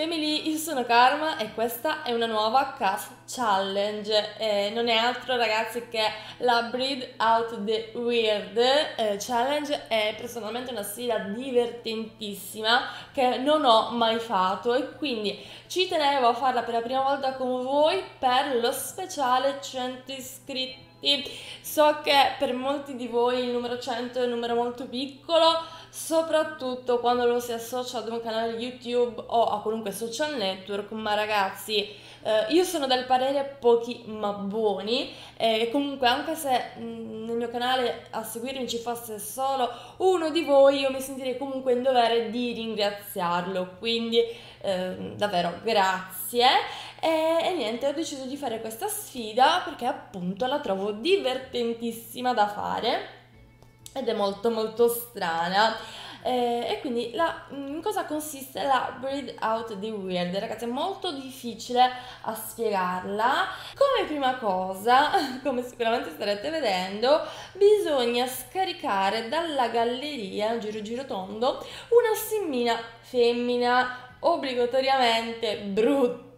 Family, io sono Karma e questa è una nuova cast challenge. Eh, non è altro ragazzi che la Breed Out the Weird eh, challenge. È personalmente una sfida divertentissima che non ho mai fatto e quindi ci tenevo a farla per la prima volta con voi per lo speciale 100 iscritti. So che per molti di voi il numero 100 è un numero molto piccolo soprattutto quando lo si associa ad un canale YouTube o a qualunque social network, ma ragazzi, eh, io sono del parere pochi ma buoni e comunque anche se mh, mm, nel mio canale a seguirmi ci fosse solo uno di voi, io mi sentirei comunque in dovere di ringraziarlo, quindi eh, davvero grazie. E, e niente, ho deciso di fare questa sfida perché appunto la trovo divertentissima da fare ed è molto molto strana. Eh, e quindi la, in cosa consiste la Breed Out the Weird? Ragazzi, è molto difficile a spiegarla. Come prima cosa, come sicuramente starete vedendo, bisogna scaricare dalla galleria, giro giro tondo, una simmina femmina obbligatoriamente brutta.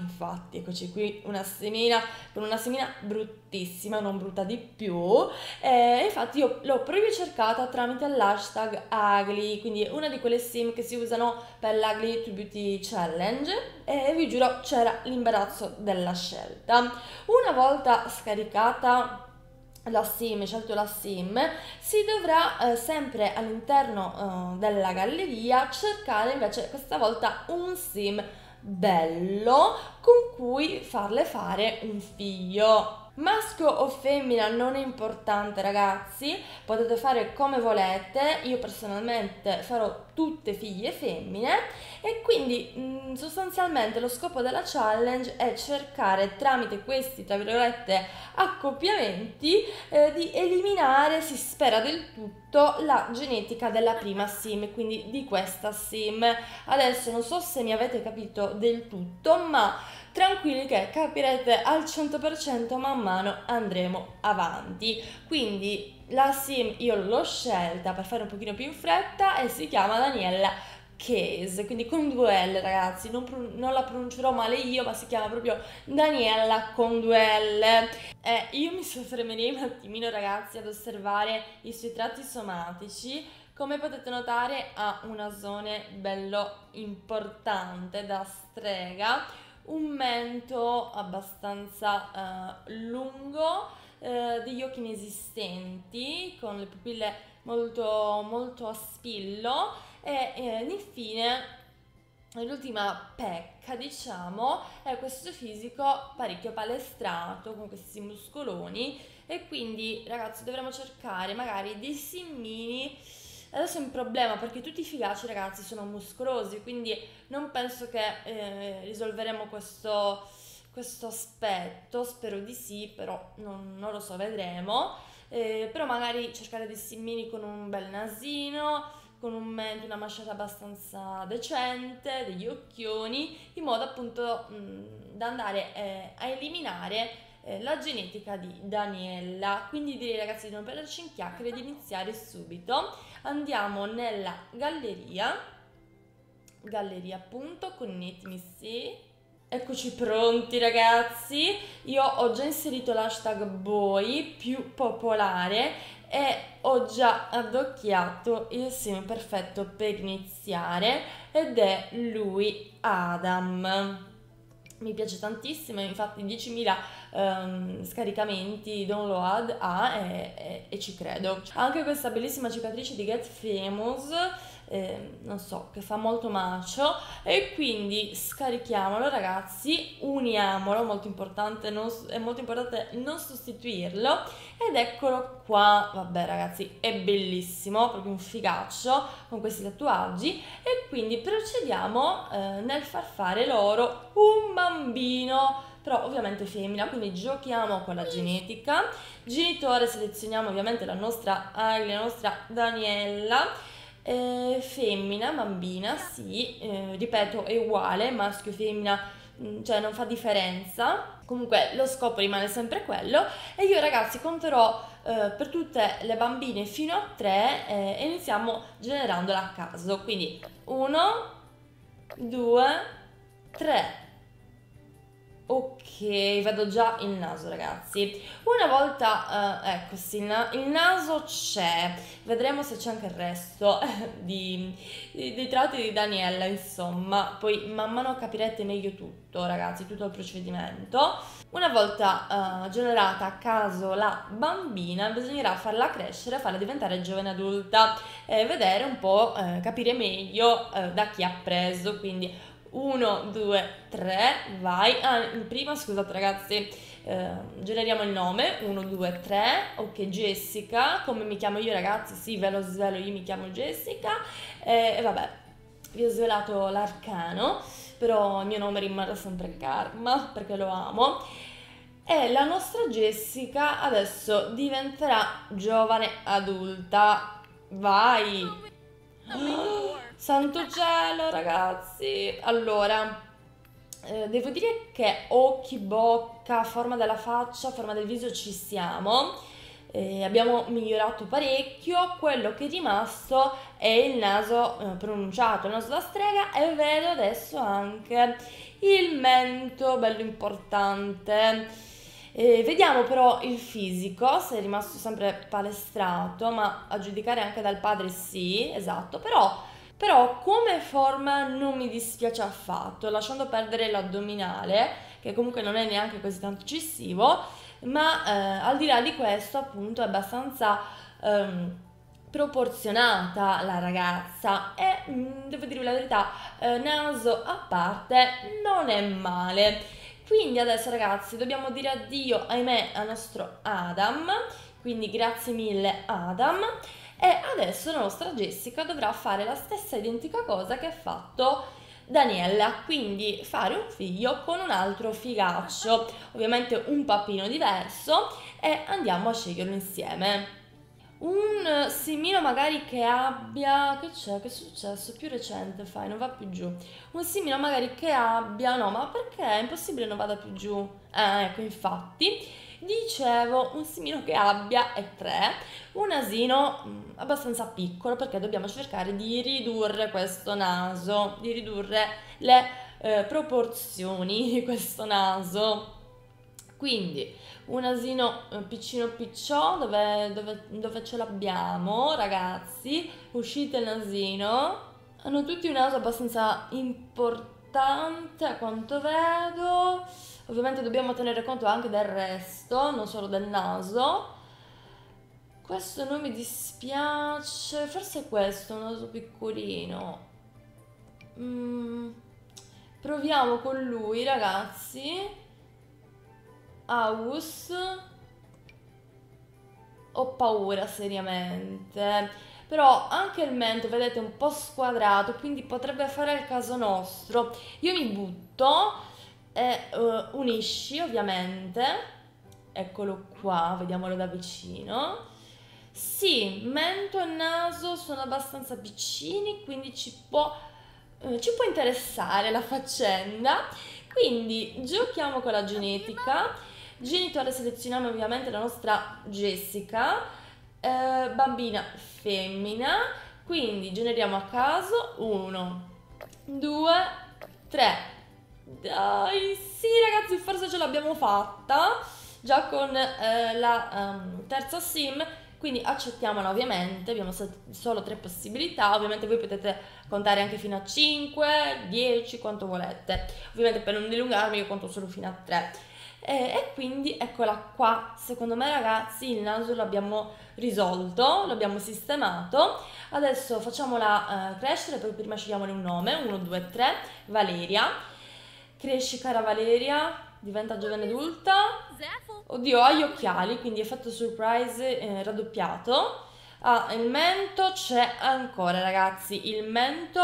Infatti, eccoci qui una semina con una semina bruttissima, non brutta di più. E infatti io l'ho proprio cercata tramite l'hashtag ugly, quindi una di quelle sim che si usano per l'ugly to beauty challenge. E vi giuro c'era l'imbarazzo della scelta. Una volta scaricata la sim, scelto la sim, si dovrà eh, sempre all'interno eh, della galleria cercare invece questa volta un sim bello con cui farle fare un figlio. Maschio o femmina non è importante ragazzi, potete fare come volete, io personalmente farò tutte figlie femmine. E quindi mh, mm, sostanzialmente lo scopo della challenge è cercare tramite questi tra virgolette accoppiamenti eh, di eliminare, si spera del tutto, la genetica della prima sim, quindi di questa sim. Adesso non so se mi avete capito del tutto, ma tranquilli che capirete al 100% man mano andremo avanti. Quindi la sim io l'ho scelta per fare un pochino più in fretta e si chiama Daniela Case, quindi con due L ragazzi, non, non, la pronuncerò male io, ma si chiama proprio Daniela con due L. Eh, io mi soffermerei un attimino ragazzi ad osservare i suoi tratti somatici, come potete notare ha una zona bello importante da strega, un mento abbastanza uh, lungo, uh, degli occhi inesistenti, con le pupille molto, molto a spillo e eh, infine l'ultima pecca diciamo è questo fisico parecchio palestrato con questi muscoloni e quindi ragazzi dovremmo cercare magari dei simmini adesso è un problema perché tutti i figaci ragazzi sono muscolosi quindi non penso che eh, risolveremo questo, questo aspetto spero di sì però non, non lo so vedremo eh, però magari cercare dei simmini con un bel nasino, con un mento, una masciata abbastanza decente, degli occhioni, in modo appunto mh, da andare eh, a eliminare eh, la genetica di Daniela. Quindi direi ragazzi di non perderci in chiacchiere e di iniziare subito. Andiamo nella galleria, galleria appunto, connettimi se Eccoci pronti ragazzi, io ho già inserito l'hashtag boy più popolare e ho già addocchiato il sim perfetto per iniziare ed è lui Adam. Mi piace tantissimo, infatti 10.000 um, ehm, scaricamenti, download ha e, e, e ci credo. Anche questa bellissima cicatrice di Get Famous eh, non so, che fa molto macio. E quindi scarichiamolo ragazzi, uniamolo, molto importante, non, è molto importante non sostituirlo. Ed eccolo qua, vabbè ragazzi, è bellissimo, proprio un figaccio con questi tatuaggi. E quindi procediamo eh, nel far fare loro un bambino però ovviamente femmina, quindi giochiamo con la genetica. Genitore selezioniamo ovviamente la nostra Aglia, la nostra Daniella eh, femmina, bambina, sì, eh, ripeto, è uguale, maschio femmina, mm, cioè non fa differenza. Comunque lo scopo rimane sempre quello e io ragazzi conterò eh, per tutte le bambine fino a 3 eh, e iniziamo generandola a caso. Quindi 1, 2, 3. Ok, vedo già il naso ragazzi. Una volta, uh, ecco sì, il naso c'è, vedremo se c'è anche il resto di, di, dei tratti di Daniela, insomma. Poi man mano capirete meglio tutto ragazzi, tutto il procedimento. Una volta uh, generata a caso la bambina, bisognerà farla crescere, farla diventare giovane adulta e vedere un po', uh, capire meglio da chi ha preso, quindi 1, 2, 3, vai. Ah, prima scusate ragazzi, eh, generiamo il nome. 1, 2, 3. Ok, Jessica. Come mi chiamo io ragazzi? Sì, ve lo svelo, io mi chiamo Jessica. E eh, vabbè, vi ho svelato l'arcano, però il mio nome rimarrà sempre Karma perché lo amo. E la nostra Jessica adesso diventerà giovane adulta. Vai! Santo cielo, ragazzi! Allora, eh, devo dire che occhi, bocca, forma della faccia, forma del viso ci siamo. Eh, abbiamo migliorato parecchio. Quello che è rimasto è il naso eh, pronunciato, il naso da strega e vedo adesso anche il mento, bello importante. Eh, vediamo però il fisico, se è rimasto sempre palestrato, ma a giudicare anche dal padre sì, esatto, però però come forma non mi dispiace affatto, lasciando perdere l'addominale, che comunque non è neanche così tanto eccessivo, ma eh, al di là di questo appunto è abbastanza ehm, proporzionata la ragazza e mm, devo dire la verità, eh, naso a parte non è male. Quindi adesso ragazzi dobbiamo dire addio, ahimè, al nostro Adam, quindi grazie mille Adam. E adesso la nostra Jessica dovrà fare la stessa identica cosa che ha fatto Daniela, quindi fare un figlio con un altro figaccio, ovviamente un papino diverso e andiamo a sceglierlo insieme. Un simino magari che abbia, che c'è, che è successo? Più recente fai, non va più giù. Un simino magari che abbia, no ma perché è impossibile non vada più giù? Eh, ecco infatti Dicevo, un simino che abbia è 3, un asino mm, abbastanza piccolo perché dobbiamo cercare di ridurre questo naso, di ridurre le eh, proporzioni di questo naso. Quindi un asino eh, piccino picciò dove, dove, dove ce l'abbiamo ragazzi, uscite il nasino, hanno tutti un naso abbastanza importante a quanto vedo Ovviamente dobbiamo tenere conto anche del resto, non solo del naso. Questo non mi dispiace, forse questo, un naso piccolino. Mm, proviamo con lui, ragazzi. Aus. Ho paura, seriamente. Però anche il mento, vedete, è un po' squadrato, quindi potrebbe fare il caso nostro. Io mi butto e uh, unisci ovviamente, eccolo qua, vediamolo da vicino. Sì, mento e naso sono abbastanza piccini, quindi ci può, uh, ci può interessare la faccenda. Quindi giochiamo con la genetica. Genitore selezioniamo ovviamente la nostra Jessica, eh, bambina femmina, quindi generiamo a caso 1, 2, 3, dai, sì ragazzi, forse ce l'abbiamo fatta già con eh, la um, terza sim, quindi accettiamola ovviamente, abbiamo solo tre possibilità, ovviamente voi potete contare anche fino a 5, 10, quanto volete. Ovviamente per non dilungarmi io conto solo fino a 3. E, e quindi eccola qua, secondo me ragazzi il naso l'abbiamo risolto, l'abbiamo sistemato. Adesso facciamola uh, crescere, poi prima scegliamone un nome, 1, 2, 3, Valeria Cresci cara Valeria, diventa giovane adulta. Oddio, ha gli occhiali, quindi effetto surprise eh, raddoppiato. Ah, il mento c'è ancora, ragazzi. Il mento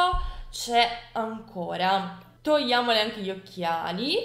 c'è ancora. Togliamole anche gli occhiali.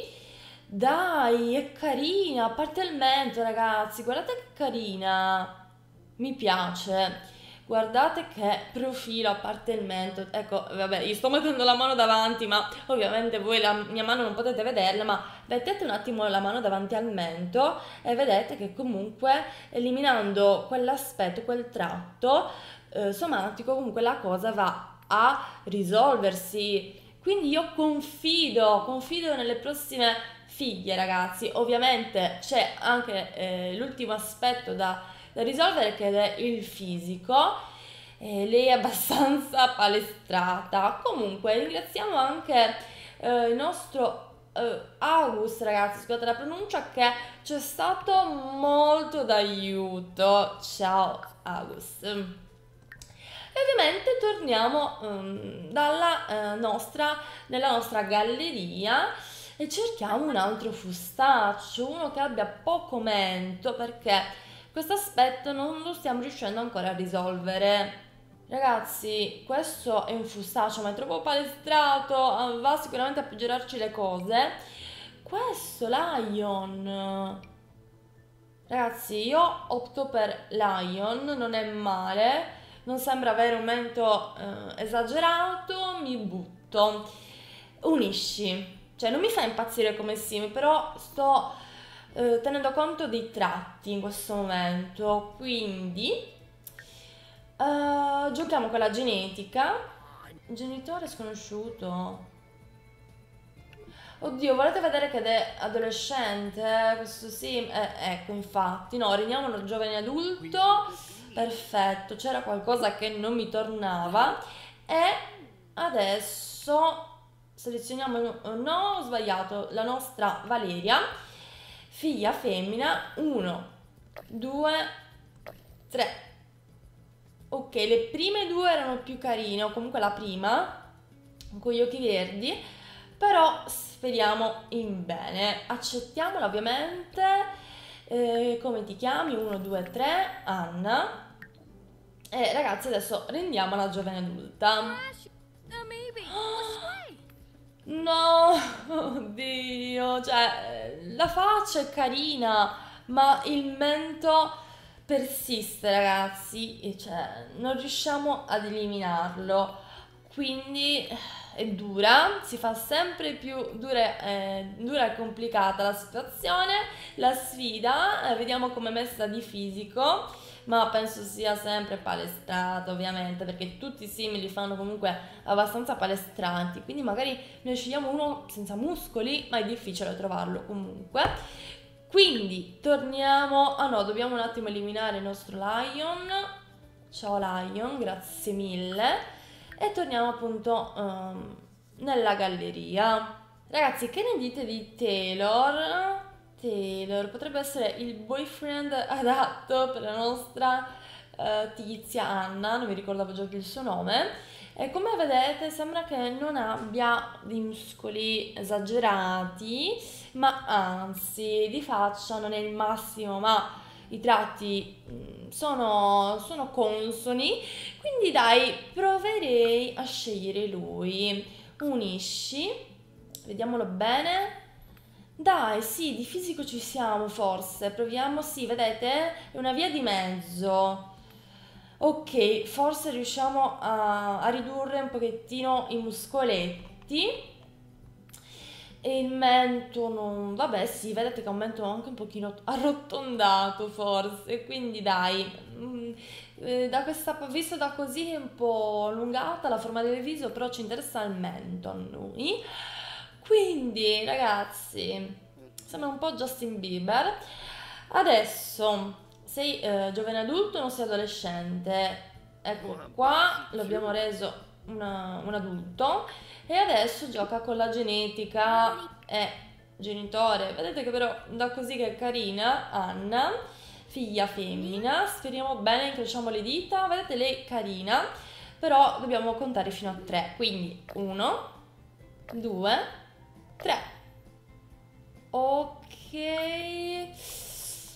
Dai, è carina. A parte il mento, ragazzi. Guardate che carina. Mi piace. Guardate che profilo a parte il mento. Ecco, vabbè, io sto mettendo la mano davanti, ma ovviamente voi la mia mano non potete vederla, ma mettete un attimo la mano davanti al mento e vedete che comunque eliminando quell'aspetto, quel tratto eh, somatico, comunque la cosa va a risolversi Quindi io confido, confido nelle prossime figlie, ragazzi. Ovviamente c'è anche eh, l'ultimo aspetto da, da, risolvere che è il fisico. Eh, lei è abbastanza palestrata. Comunque, ringraziamo anche eh, il nostro uh, August, ragazzi, scusate la pronuncia, che c'è stato molto d'aiuto. Ciao August. E ovviamente torniamo um, dalla, uh, nostra, nella nostra galleria e cerchiamo un altro fustaccio, uno che abbia poco mento perché questo aspetto non lo stiamo riuscendo ancora a risolvere. Ragazzi, questo è un fustaccio, ma è troppo palestrato, va sicuramente a peggiorarci le cose. Questo, Lion. Ragazzi, io opto per Lion, non è male, non sembra avere un mento eh, esagerato, mi butto. Unisci, cioè non mi fa impazzire come sim, però sto eh, tenendo conto dei tratti in questo momento, quindi Uh, giochiamo con la genetica. Genitore sconosciuto. Oddio, volete vedere che è adolescente? Questo sì, eh, ecco, infatti. No, rendiamolo giovane adulto. Perfetto, c'era qualcosa che non mi tornava. E adesso selezioniamo, no, ho sbagliato, la nostra Valeria, figlia femmina, 1, 2, 3. Ok, le prime due erano più carine, o comunque la prima, con gli occhi verdi, però speriamo in bene. Accettiamola ovviamente. Eh, come ti chiami? 1, 2, 3, Anna. E ragazzi, adesso rendiamo la giovane adulta. No, oddio, cioè, la faccia è carina, ma il mento persiste ragazzi e cioè non riusciamo ad eliminarlo. Quindi è dura si fa sempre più dura, eh, dura e complicata la situazione la sfida eh, vediamo come è messa di fisico ma penso sia sempre palestrata ovviamente perché tutti i simili fanno comunque abbastanza palestranti quindi magari ne scegliamo uno senza muscoli ma è difficile trovarlo comunque quindi torniamo. Ah no, dobbiamo un attimo eliminare il nostro Lion. Ciao Lion, grazie mille. E torniamo appunto um, nella galleria. Ragazzi, che ne dite di Taylor? Taylor potrebbe essere il boyfriend adatto per la nostra uh, tizia Anna, non mi ricordavo già più il suo nome. E come vedete sembra che non abbia dei muscoli esagerati, ma anzi di faccia non è il massimo, ma i tratti mm, sono, sono consoni, quindi dai, proverei a scegliere lui. Unisci, vediamolo bene. Dai, sì, di fisico ci siamo forse, proviamo, sì, vedete? È una via di mezzo. Ok, forse riusciamo a, a ridurre un pochettino i muscoletti. E il mento non... Vabbè sì, vedete che è un mento anche un pochino arrotondato forse, quindi dai, mm, eh, da questa, visto da così è un po' allungata la forma del viso, però ci interessa il mento a noi. Quindi ragazzi, sembra un po' Justin Bieber. Adesso sei eh, giovane adulto o non sei adolescente? Ecco, qua l'abbiamo reso una, un adulto. E adesso gioca con la genetica, è genitore, vedete che però da così che è carina, Anna, figlia femmina, speriamo bene, incrociamo le dita, vedete lei è carina, però dobbiamo contare fino a tre, quindi uno, due, tre. Ok.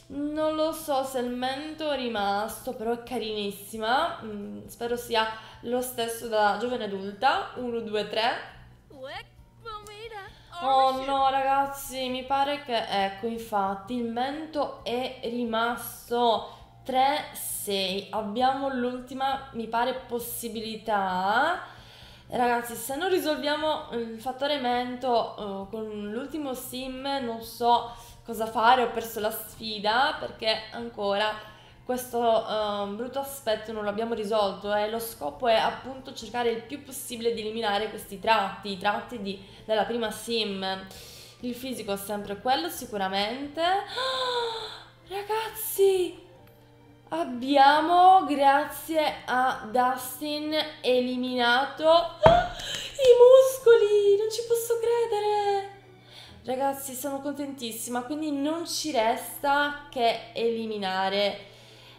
Non lo so se il mento è rimasto, però è carinissima. Mm, spero sia lo stesso da giovane adulta. 1, 2, 3. Oh no ragazzi, mi pare che, ecco infatti, il mento è rimasto 3, 6. Abbiamo l'ultima, mi pare, possibilità. Ragazzi, se non risolviamo il fattore mento uh, con l'ultimo sim, non so cosa fare, ho perso la sfida perché ancora questo uh, brutto aspetto non l'abbiamo risolto e lo scopo è appunto cercare il più possibile di eliminare questi tratti, i tratti di, della prima sim. Il fisico è sempre quello sicuramente. Oh, ragazzi, abbiamo grazie a Dustin eliminato i muscoli, non ci posso credere. Ragazzi, sono contentissima, quindi non ci resta che eliminare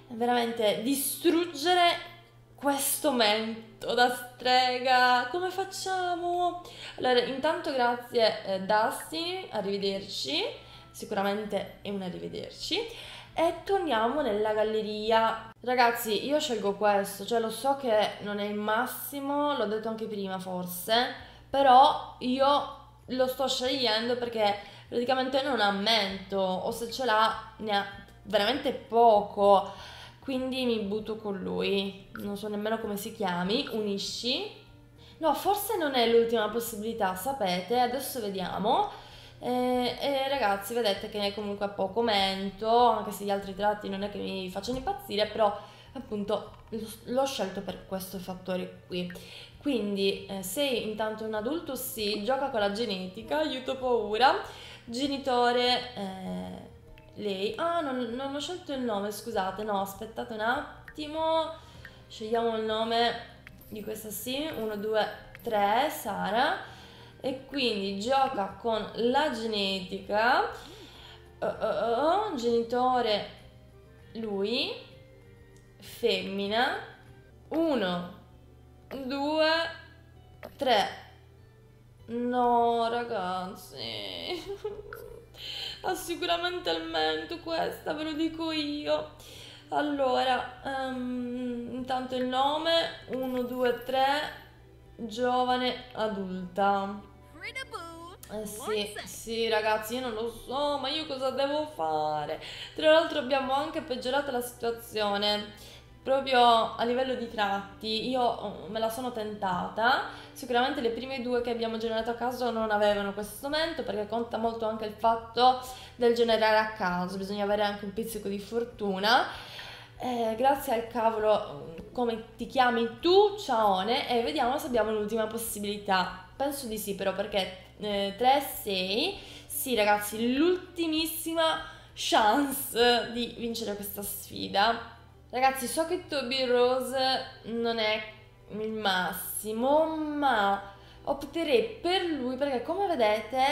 veramente distruggere questo mento da strega. Come facciamo? Allora, intanto grazie eh, Dusty, arrivederci. Sicuramente è un arrivederci. E torniamo nella galleria. Ragazzi, io scelgo questo, cioè lo so che non è il massimo, l'ho detto anche prima forse, però io lo sto scegliendo perché praticamente non ha mento, o se ce l'ha ne ha veramente poco quindi mi butto con lui. Non so nemmeno come si chiami. Unisci. No, forse non è l'ultima possibilità, sapete? Adesso vediamo. E, e, ragazzi, vedete che comunque ha poco mento, anche se gli altri tratti non è che mi facciano impazzire, però appunto l'ho scelto per questo fattore qui. Quindi, eh, sei intanto un adulto, sì, gioca con la genetica, aiuto paura, genitore... Eh, lei. Ah, non, non, ho scelto il nome, scusate, no, aspettate un attimo. Scegliamo il nome di questa sim, 1, 2, 3, Sara. E quindi gioca con la genetica. Uh, uh, uh, genitore lui, femmina. 1, 2, 3. No, ragazzi. ha sicuramente il mento questa, ve lo dico io. Allora, um, intanto il nome 1, 2, 3, giovane adulta. Eh sì, sì ragazzi, io non lo so, ma io cosa devo fare? Tra l'altro abbiamo anche peggiorato la situazione proprio a livello di tratti. Io oh, me la sono tentata. Sicuramente le prime due che abbiamo generato a caso non avevano questo strumento perché conta molto anche il fatto del generare a caso. Bisogna avere anche un pizzico di fortuna. Eh, grazie al cavolo come ti chiami tu ciaone e vediamo se abbiamo l'ultima possibilità penso di sì però perché eh, 3 6 sì ragazzi l'ultimissima chance di vincere questa sfida. Ragazzi, so che Toby Rose non è il massimo, ma opterei per lui perché come vedete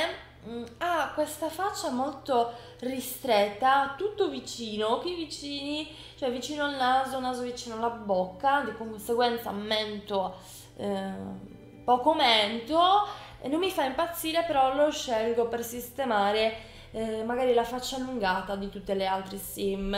mm, ha questa faccia molto ristretta, tutto vicino, occhi vicini, cioè vicino al naso, naso vicino alla bocca, di conseguenza mento, eh, poco mento, non mi fa impazzire però lo scelgo per sistemare eh, magari la faccia allungata di tutte le altre sim.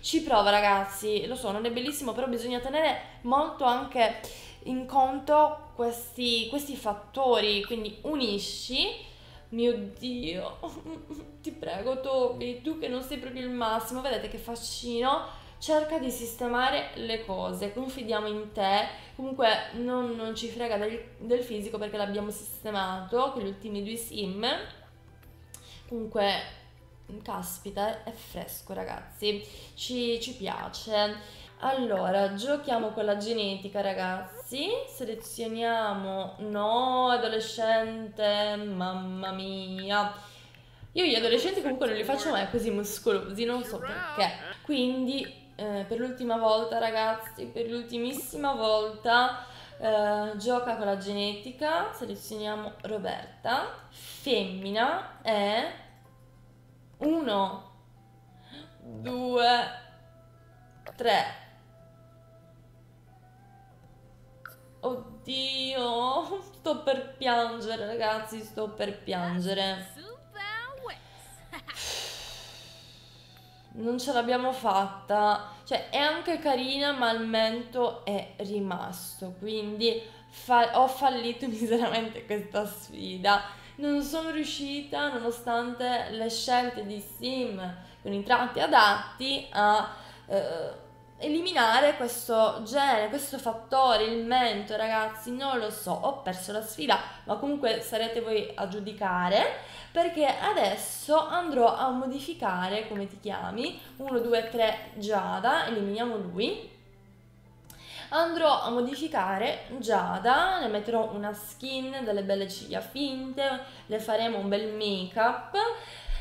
Ci prova ragazzi, lo so, non è bellissimo, però bisogna tenere molto anche in conto questi, questi fattori, quindi unisci. Mio Dio, ti prego Toby, tu che non sei proprio il massimo, vedete che fascino, cerca di sistemare le cose, confidiamo in te, comunque non, non ci frega del, del, fisico perché l'abbiamo sistemato con gli ultimi due sim, Comunque, caspita, è fresco ragazzi, ci, ci piace. Allora, giochiamo con la genetica ragazzi, selezioniamo, no, adolescente, mamma mia. Io gli adolescenti comunque non li faccio mai così muscolosi, non so perché. Quindi, eh, per l'ultima volta ragazzi, per l'ultimissima volta, eh, gioca con la genetica, selezioniamo Roberta, femmina è 1, 2, 3. Oddio, sto per piangere ragazzi, sto per piangere. Non ce l'abbiamo fatta. Cioè, è anche carina, ma il mento è rimasto. Quindi fa- ho fallito miseramente questa sfida. Non sono riuscita, nonostante le scelte di Sim con i tratti adatti, a eh, eliminare questo genere, questo fattore, il mento, ragazzi, non lo so, ho perso la sfida, ma comunque sarete voi a giudicare, perché adesso andrò a modificare, come ti chiami, 1, 2, 3, Giada, eliminiamo lui, andrò a modificare Giada, ne metterò una skin, delle belle ciglia finte, le faremo un bel make up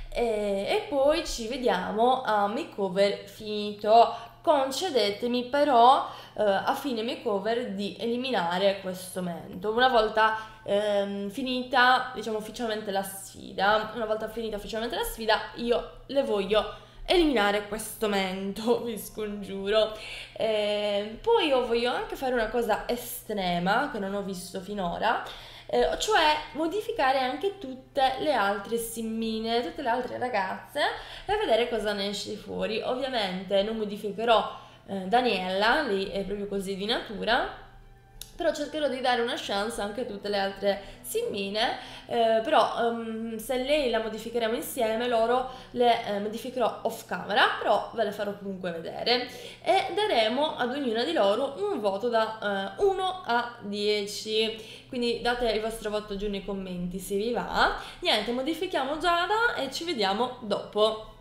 e, e poi ci vediamo a makeover finito concedetemi però eh, a fine makeover di eliminare questo mento una volta ehm, finita diciamo ufficialmente la sfida una volta finita ufficialmente la sfida io le voglio eliminare questo mento, vi scongiuro. Eh, poi io voglio anche fare una cosa estrema che non ho visto finora. Eh, cioè modificare anche tutte le altre simmine, tutte le altre ragazze e vedere cosa ne esce fuori. Ovviamente non modificherò eh, Daniela, lì è proprio così di natura, però cercherò di dare una chance anche a tutte le altre simmine, eh, però um, se lei la modificheremo insieme, loro le eh, modificherò off camera, però ve le farò comunque vedere e daremo ad ognuna di loro un voto da eh, 1 a 10, quindi date il vostro voto giù nei commenti se vi va. Niente, modifichiamo Giada e ci vediamo dopo.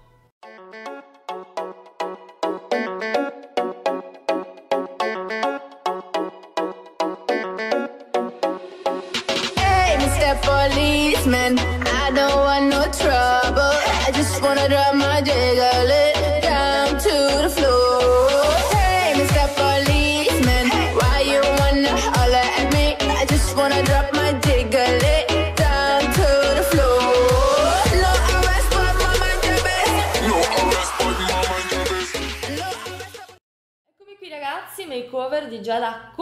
Policeman. I don't want no trouble. I just wanna drop my jiggle it down to the floor. Hey, Mr. Policeman, why you wanna holler at me? I just wanna drop my jiggle down to the floor. No arrest, but my mind your. No arrest, but my mind your best. Eccomi qui ragazzi, makeover di Giada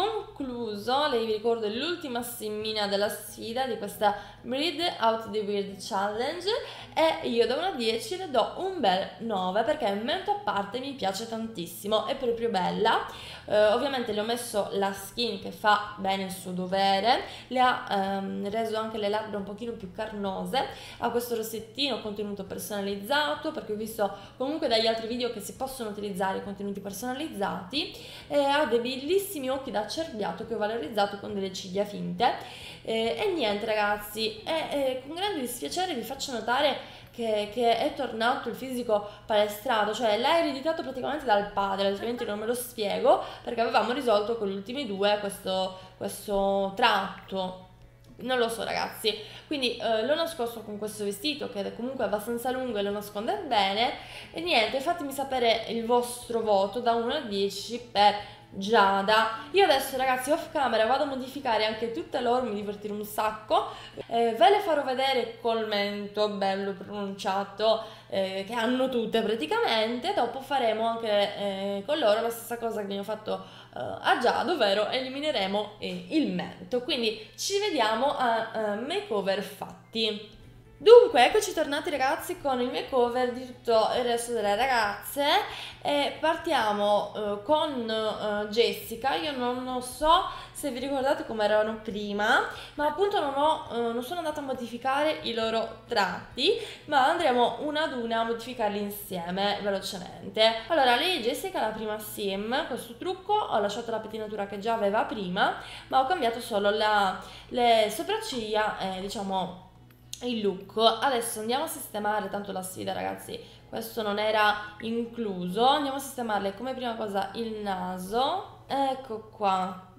concluso. Lei vi ricordo è l'ultima semmina della sfida di questa Breed Out the Weird Challenge e io da 1 a 10 le do un bel 9 perché mento a parte mi piace tantissimo, è proprio bella. Eh, ovviamente le ho messo la skin che fa bene il suo dovere, le ha ehm, reso anche le labbra un pochino più carnose, ha questo rossettino contenuto personalizzato perché ho visto comunque dagli altri video che si possono utilizzare i contenuti personalizzati e ha dei bellissimi occhi da cerbiato che ho valorizzato con delle ciglia finte. Eh, e niente ragazzi, e, con grande dispiacere vi faccio notare che, che, è tornato il fisico palestrato, cioè l'ha ereditato praticamente dal padre, altrimenti non me lo spiego, perché avevamo risolto con gli ultimi due questo, questo tratto. Non lo so ragazzi, quindi eh, l'ho nascosto con questo vestito che è comunque abbastanza lungo e lo nasconde bene. E niente, fatemi sapere il vostro voto da 1 a 10 per Giada. Io adesso ragazzi off camera vado a modificare anche tutte loro, mi divertirò un sacco. Eh, ve le farò vedere col mento bello pronunciato eh, che hanno tutte praticamente. Dopo faremo anche eh, con loro la stessa cosa che ho fatto eh, a Giada, ovvero elimineremo eh, il mento. Quindi ci vediamo a eh, makeover fatti. Dunque, eccoci tornati ragazzi con il makeover di tutto il resto delle ragazze e partiamo uh, con uh, Jessica, io non, so se vi ricordate come erano prima, ma appunto non, ho, uh, non sono andata a modificare i loro tratti, ma andremo una ad una a modificarli insieme velocemente. Allora, lei Jessica la prima sim, questo trucco, ho lasciato la pettinatura che già aveva prima, ma ho cambiato solo la, le sopracciglia, eh, diciamo il look. Adesso andiamo a sistemare tanto la sfida ragazzi questo non era incluso. Andiamo a sistemarle come prima cosa il naso. Ecco qua.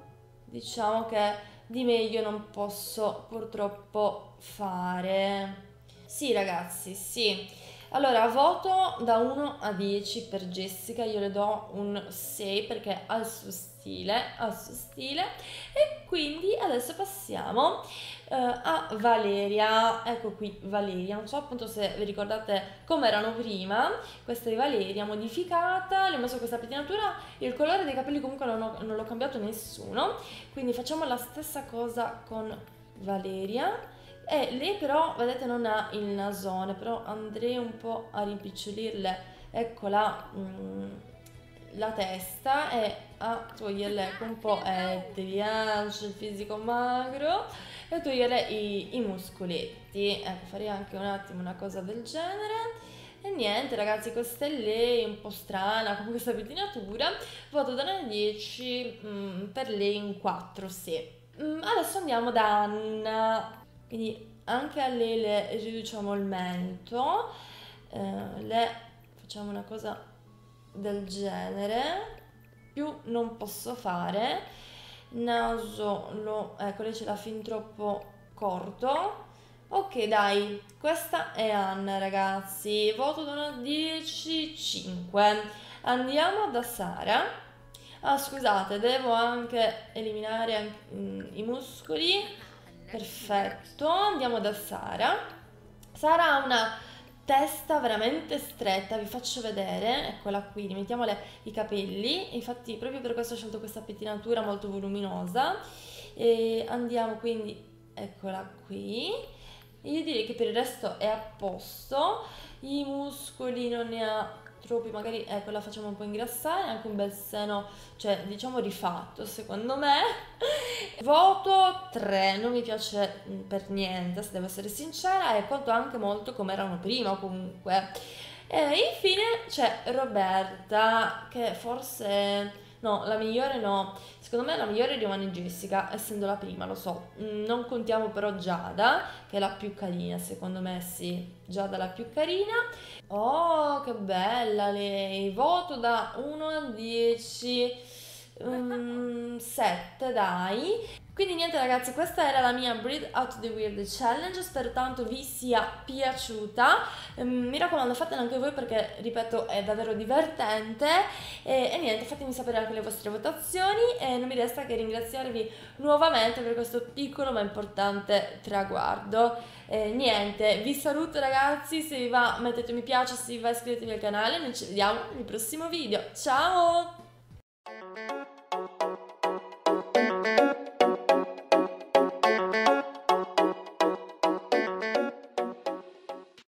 Diciamo che di meglio non posso purtroppo fare. Sì ragazzi sì. Allora, voto da 1 a 10 per Jessica, io le do un 6 perché ha il suo stile, ha il suo stile. E quindi adesso passiamo a Valeria, ecco qui Valeria, non so appunto se vi ricordate come erano prima, questa è Valeria modificata, le ho messo questa pettinatura, il colore dei capelli comunque non, ho, non l'ho cambiato nessuno, quindi facciamo la stessa cosa con Valeria. E lei però, vedete, non ha il nasone, però andrei un po' a rimpicciolirle, ecco la, mm, la testa e a toglierle un po' eh, il fisico magro e togliere i, i muscoletti. Ecco, farei anche un attimo una cosa del genere E niente ragazzi, questa è lei, un po' strana con questa pettinatura, voto da 1 a 10 mm, per lei in 4, sì. Mm, adesso andiamo da Anna, quindi anche a lei le riduciamo il mento, eh, le facciamo una cosa del genere, più non posso fare, naso lo, ecco lei ce l'ha fin troppo corto, ok dai, questa è Anna ragazzi, voto da 1 a 10, 5, andiamo da Sara, ah scusate devo anche eliminare anche, mm, i muscoli, perfetto, andiamo da Sara, Sara ha una testa veramente stretta, vi faccio vedere, eccola qui, rimettiamole i capelli, infatti proprio per questo ho scelto questa pettinatura molto voluminosa e andiamo quindi, eccola qui, io direi che per il resto è a posto, i muscoli non ne ha troppi, magari ecco la facciamo un po' ingrassare, anche un bel seno, cioè diciamo rifatto secondo me. Voto 3, non mi piace mm, per niente, se devo essere sincera, e conto anche molto come erano prima comunque. E infine c'è Roberta, che forse No, la migliore no. Secondo me la migliore rimane Jessica, essendo la prima, lo so. Mm, non contiamo però Giada, che è la più carina, secondo me sì. Giada la più carina. Oh, che bella lei. Voto da 1 a 10. Um, 7 dai. Quindi niente ragazzi, questa era la mia Breathe Out the Weird Challenge, spero tanto vi sia piaciuta, ehm, mi raccomando fatela anche voi perché ripeto è davvero divertente. E, e, niente fatemi sapere anche le vostre votazioni. E non mi resta che ringraziarvi nuovamente per questo piccolo ma importante traguardo. E, niente, vi saluto ragazzi, se vi va mettete mi piace, se vi va iscrivetevi al canale, noi ci vediamo nel prossimo video, ciao! Thank you.